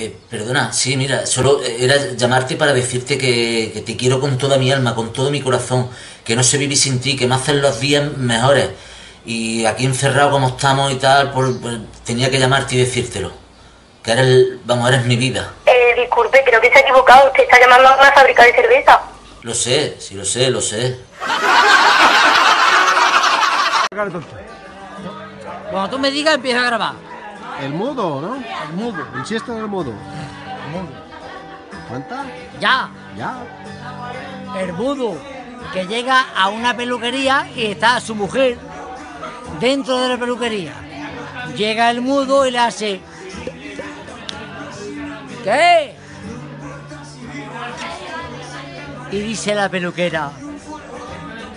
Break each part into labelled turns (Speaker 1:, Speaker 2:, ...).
Speaker 1: Eh, perdona, sí, mira, solo era llamarte para decirte que, que te quiero con toda mi alma, con todo mi corazón, que no sé vivir sin ti, que me hacen los días mejores. Y aquí encerrado como estamos y tal, pues, pues, tenía que llamarte y decírtelo. Que eres, vamos, eres mi vida.
Speaker 2: Eh, disculpe, creo que se ha equivocado. Usted está llamando a una fábrica de cerveza.
Speaker 1: Lo sé, sí lo sé, lo sé.
Speaker 3: Cuando tú me digas, empieza a grabar.
Speaker 4: El mudo, ¿no?
Speaker 3: El mudo.
Speaker 4: Insiste en el mudo.
Speaker 3: El mudo.
Speaker 4: ¿Cuánta?
Speaker 3: Ya.
Speaker 4: Ya.
Speaker 3: El mudo que llega a una peluquería y está su mujer dentro de la peluquería. Llega el mudo y le hace. ¿Qué? Y dice la peluquera.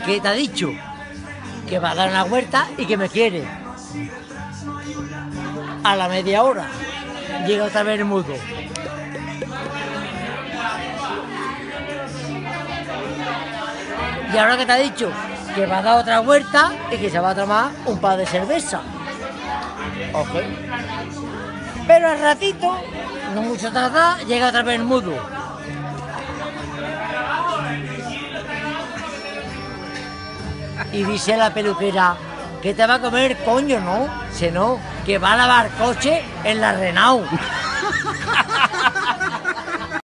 Speaker 3: ¿Qué te ha dicho? Que va a dar una vuelta y que me quiere. A la media hora llega otra vez el mudo. ¿Y ahora qué te ha dicho? Que va a dar otra vuelta y que se va a tomar un par de cerveza. Ok. Pero al ratito, no mucho tarda, llega otra vez el mudo. Y dice la peluquera, que te va a comer coño, no? Se no, que va a lavar coche en la Renault.